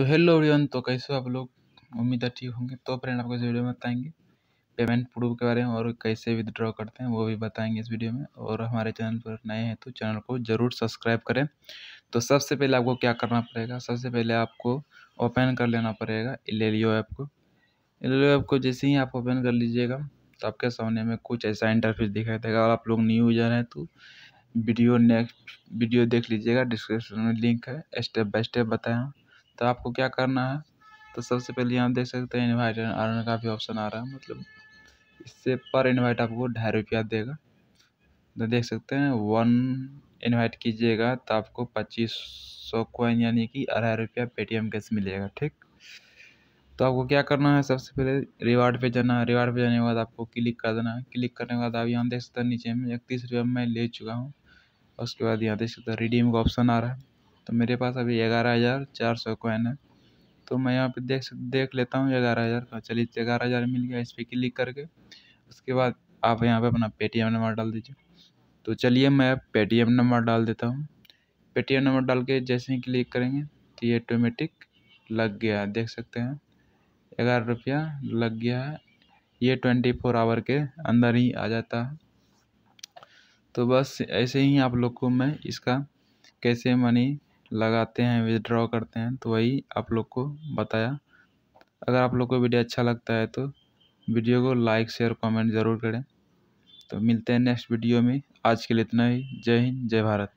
तो hello everyone तो कैसे आप लोग? उम्मीद है ठीक होंगे। तो फ्रेंड आपको इस वीडियो में बताएँगे पेमेंट प्रूफ के बारे में और कैसे विदड्रॉ करते हैं, वो भी बताएँगे इस वीडियो में। और हमारे चैनल पर नए हैं तो चैनल को ज़रूर सब्सक्राइब करें। तो सबसे पहले आपको क्या करना पड़ेगा? सबसे पहले आपको ओपन कर लेना पड़ेगा इलेलियो ऐप को। इलेलियो ऐप को जैसे ही आप ओपन कर लीजिएगा तो आपके सामने में कुछ ऐसा इंटरफेस दिखाई देगा। और आप लोग न्यू यूज़र हैं तो वीडियो नेक्स्ट वीडियो देख लीजिएगा। डिस्क्रिप्शन में लिंक है स्टेप बाय स्टेप बताया। तो आपको क्या करना है? तो सबसे पहले यहाँ देख सकते हैं इन्वाइट आने का भी ऑप्शन आ रहा है मतलब इससे पर इन्वाइट आपको ढाई रुपया देगा। तो देख सकते हैं वन इन्वाइट कीजिएगा तो आपको पच्चीस सौ कॉइन यानी कि अढ़ाई रुपया पेटीएम कैश मिलेगा, ठीक? तो आपको क्या करना है, सबसे पहले रिवार्ड पे जाना है। रिवार्ड पे जाने के बाद आपको क्लिक कर देना है। क्लिक करने के बाद आप यहाँ देख सकते हैं नीचे में इकतीस रुपया मैं ले चुका हूँ। उसके बाद यहाँ देख सकते हैं रिडीम का ऑप्शन आ रहा है। तो मेरे पास अभी ग्यारह हज़ार चार सौ कॉइन है। तो मैं यहाँ पे देख देख लेता हूँ ग्यारह हज़ार का। चलिए, ग्यारह हज़ार मिल गया इस पर क्लिक करके। उसके बाद आप यहाँ पे अपना पेटीएम नंबर डाल दीजिए। तो चलिए मैं पेटीएम नंबर डाल देता हूँ। पेटीएम नंबर डाल के जैसे ही क्लिक करेंगे तो ये ऑटोमेटिक लग गया देख सकते हैं। ग्यारह रुपया लग गया है। ये ट्वेंटी फोर आवर के अंदर ही आ जाता है। तो बस ऐसे ही आप लोग को मैं इसका कैसे मनी लगाते हैं विदड्रॉ करते हैं तो वही आप लोग को बताया। अगर आप लोग को वीडियो अच्छा लगता है तो वीडियो को लाइक शेयर कमेंट ज़रूर करें। तो मिलते हैं नेक्स्ट वीडियो में। आज के लिए इतना ही। जय हिंद, जय भारत।